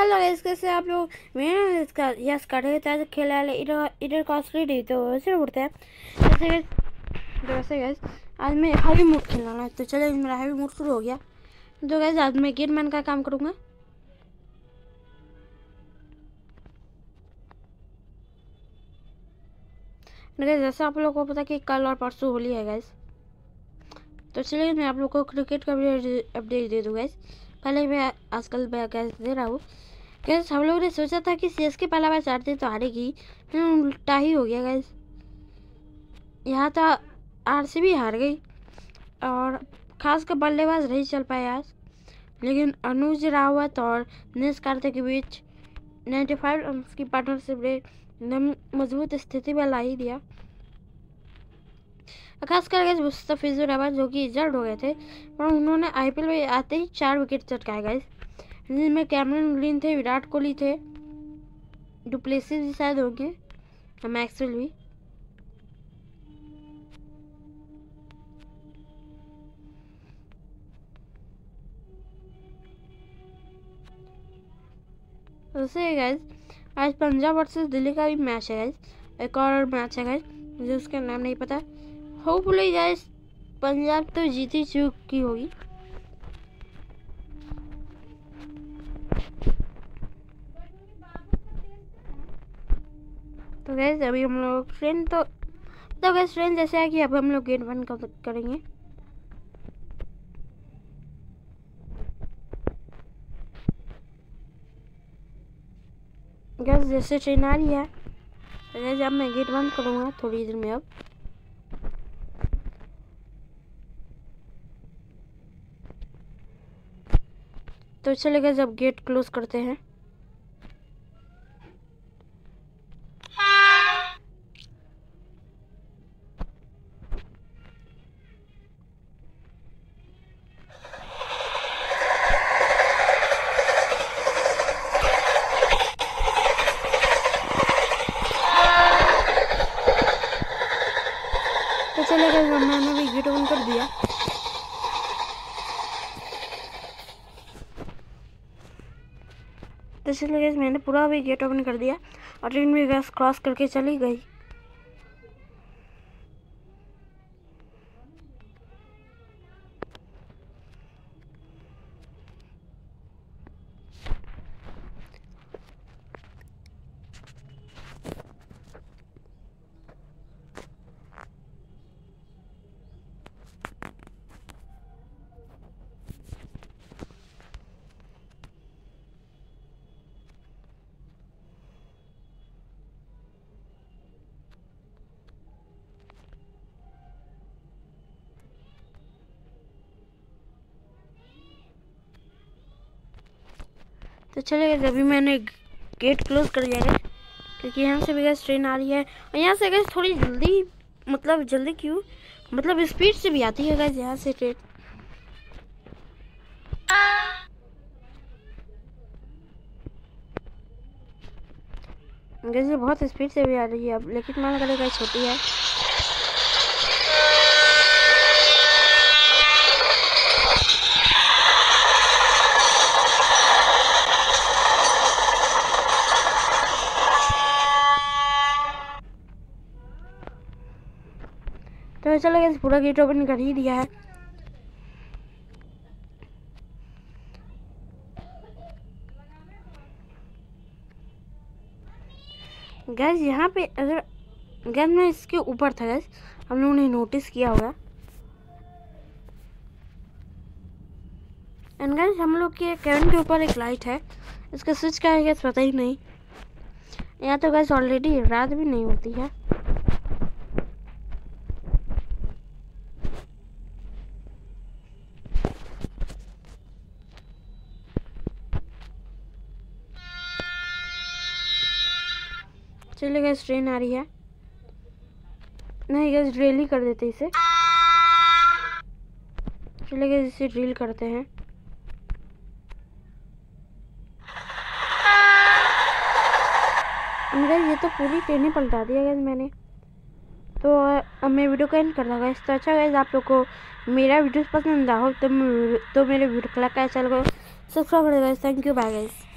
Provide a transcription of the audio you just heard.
Hello कैसे आप लोग? यस इधर इधर तो हैं। तो आज मैं हैवी मूड खेलना है तो चले मेरा हैवी मूड शुरू हो गया। तो गैस आज मैं गेट मैन का काम करूँगा। जैसे आप लोगों को पता कि कल और परसों होली है गैस तो चलिए मैं आप लोग को क्रिकेट का भी अपडेट दे दूँ गैस पहले मैं आजकल मैं गैस दे रहा हूँ। गैस हम लोगों ने सोचा था कि सी एस के पहला मैच हारते तो हारेगी। लेकिन उल्टा ही हो गया गैस यहाँ तो आर सी भी हार गई। और खास कर बल्लेबाज नहीं चल पाए आज। लेकिन अनुज रावत और दिनेश कार्तिक के बीच 95 रन की पार्टनरशिप ने मज़बूत स्थिति में ला ही दिया। खास करके मुस्तफिजुर रहमान जो कि इंजर्ड हो गए थे और उन्होंने आईपीएल में आते ही चार विकेट चटकाए गए जिनमें कैमरन ग्रीन थे, विराट कोहली थे डुप्लेसिस भी शायद होंगे मैक्सवेल भी। वैसे गाइज़ आज पंजाब वर्सेस दिल्ली का भी मैच है गाइज़ एक और मैच है गाइज़ मुझे उसका नाम नहीं पता। होपफुली गाइस पंजाब तो जीती चुकी होगी। तो गैस अभी हम लोग ट्रेन तो तो गैस ट्रेन जैसे है कि अब हम लोग गेट बंद करेंगे। गैस जैसे ट्रेन आ रही है तो गैस अब मैं गेट बंद करूँगा थोड़ी देर में अब। तो चलेगा जब गेट क्लोज करते हैं। तो चलेगा मैंने भी गेट ऑन कर दिया तो इसलिए मैंने पूरा भी गेट ओपन कर दिया और ट्रेन भी गैस क्रॉस करके चली गई। तो चलेगा अभी मैंने गेट क्लोज कर दिया है, क्योंकि यहाँ से भी गैस ट्रेन आ रही है। और यहाँ से गैस थोड़ी जल्दी मतलब जल्दी क्यों? मतलब स्पीड से भी आती है गैस यहाँ से ट्रेन गैस बहुत स्पीड से भी आ रही है, अब लेकिन मान करेगा छोटी है। तो चलो गैस पूरा गेट ओपन कर ही दिया है। गैस यहाँ पे अगर गैस में इसके ऊपर था गैस हम लोगों ने नोटिस किया होगा। एंड गैस हम लोग के कैबिन के ऊपर एक लाइट है। इसका स्विच का है गैस पता ही नहीं। यहाँ तो गैस ऑलरेडी रात भी नहीं होती है। चलिए गैस ट्रेन आ रही है। नहीं गैस ड्रिल ही कर देते इसे। चलिए गैस इसे ड्रिल करते हैं। गैस ये तो पूरी ट्रेन ही पलटा दिया गैस मैंने। तो अब मैं वीडियो को एंड कर दूँगा इस तो अच्छा गैस आप लोग को मेरा वीडियो पसंद आ हो तो, तो मेरे वीडियो को लाइक चैनल को सब्सक्राइब कर थैंक यू बाय गैस